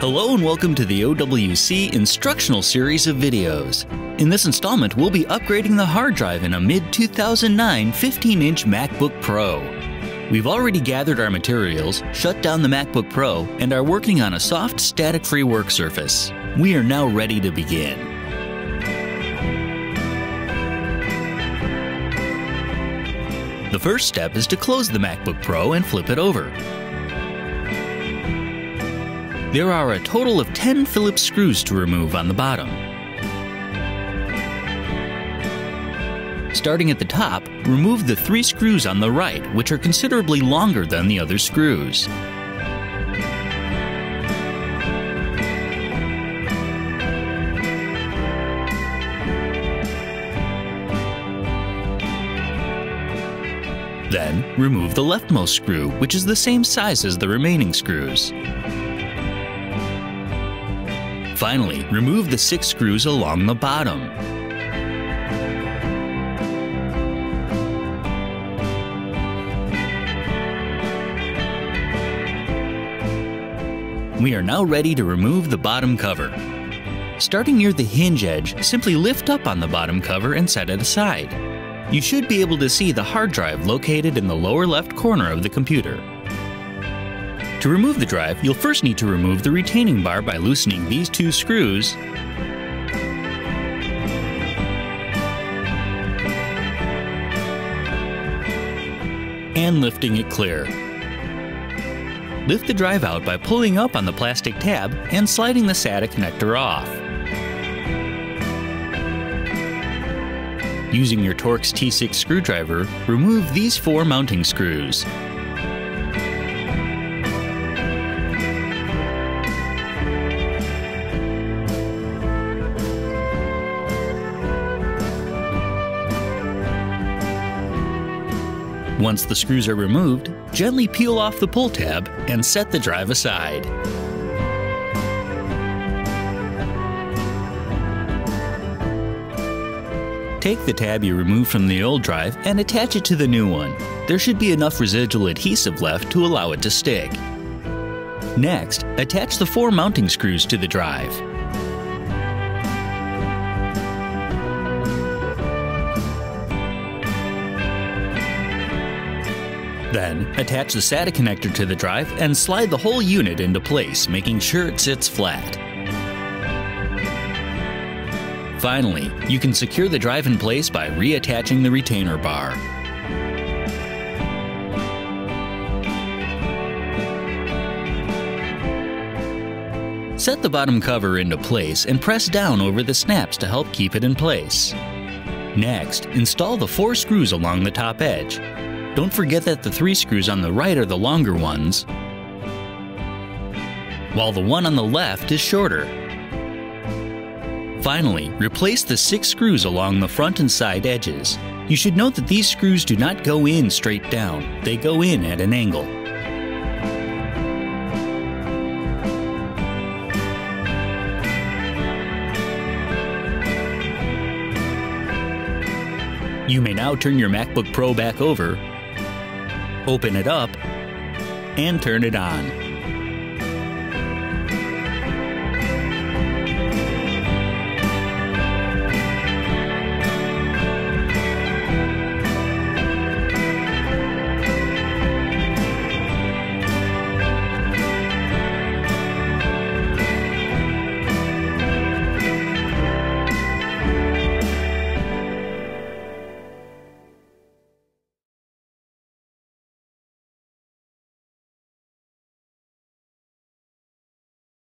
Hello and welcome to the OWC instructional series of videos. In this installment, we'll be upgrading the hard drive in a mid-2009 15-inch MacBook Pro. We've already gathered our materials, shut down the MacBook Pro, and are working on a soft, static-free work surface. We are now ready to begin. The first step is to close the MacBook Pro and flip it over. There are a total of 10 Phillips screws to remove on the bottom. Starting at the top, remove the three screws on the right, which are considerably longer than the other screws. Then, remove the leftmost screw, which is the same size as the remaining screws. Finally, remove the six screws along the bottom. We are now ready to remove the bottom cover. Starting near the hinge edge, simply lift up on the bottom cover and set it aside. You should be able to see the hard drive located in the lower left corner of the computer. To remove the drive, you'll first need to remove the retaining bar by loosening these two screws and lifting it clear. Lift the drive out by pulling up on the plastic tab and sliding the SATA connector off. Using your Torx T6 screwdriver, remove these four mounting screws. Once the screws are removed, gently peel off the pull tab and set the drive aside. Take the tab you removed from the old drive and attach it to the new one. There should be enough residual adhesive left to allow it to stick. Next, attach the four mounting screws to the drive. Then, attach the SATA connector to the drive and slide the whole unit into place, making sure it sits flat. Finally, you can secure the drive in place by reattaching the retainer bar. Set the bottom cover into place and press down over the snaps to help keep it in place. Next, install the four screws along the top edge. Don't forget that the three screws on the right are the longer ones, while the one on the left is shorter. Finally, replace the six screws along the front and side edges. You should note that these screws do not go in straight down, they go in at an angle. You may now turn your MacBook Pro back over open it up, and turn it on.